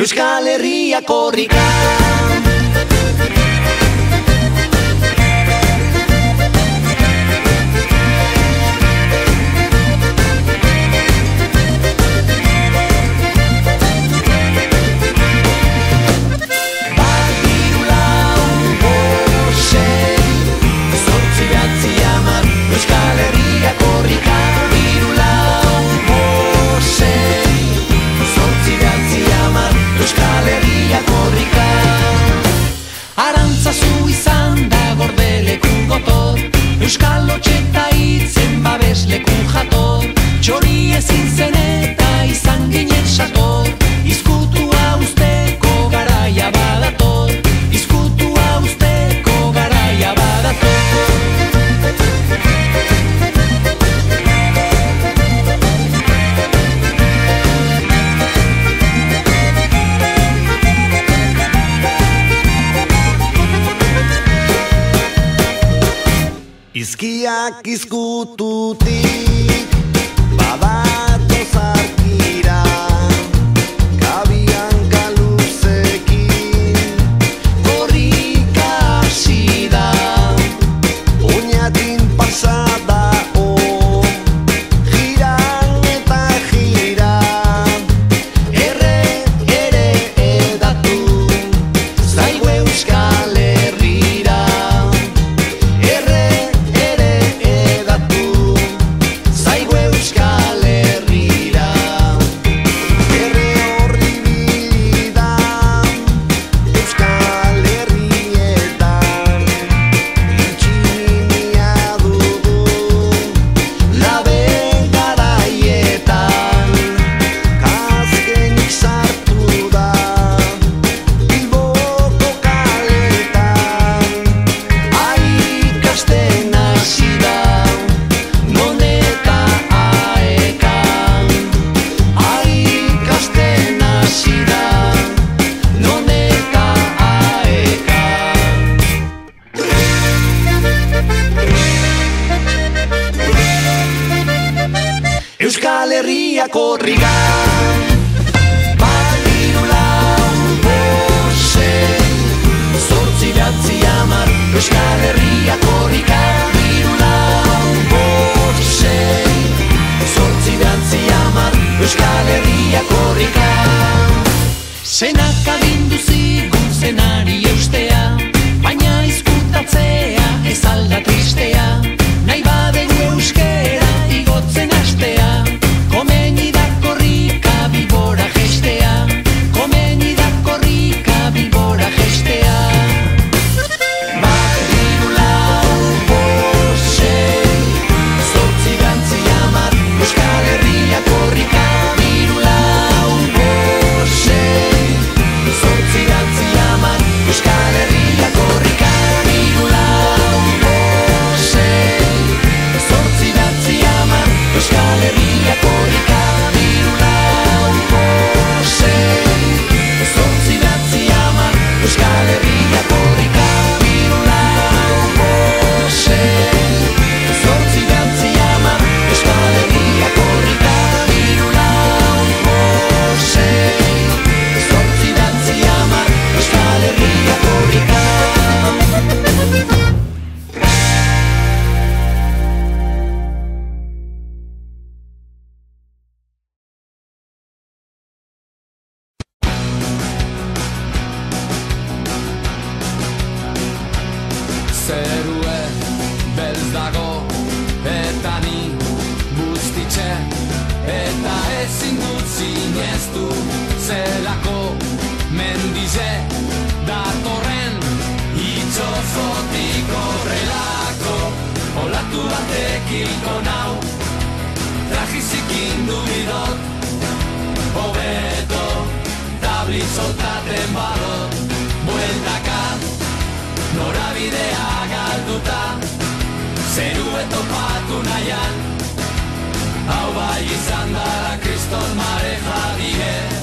Euskal Herria korrika. jator Txori ezin zen eta izan ginen sator Izkutua usteko garaia badator Izkutua usteko garaia badator Izkiak izkututik Senaka bindu zigun zenari eustea, baina izkutatzea ez alda tristea. ahaztu zelako. Mendize datorren itxozotik horrelako. Olatu batek hilko nau trajizik indu bidot. Hobeto tabli soltaten badot bueltaka norabidea galduta. Zeru etopatu nahian hau bai izan da kriston mare jadie.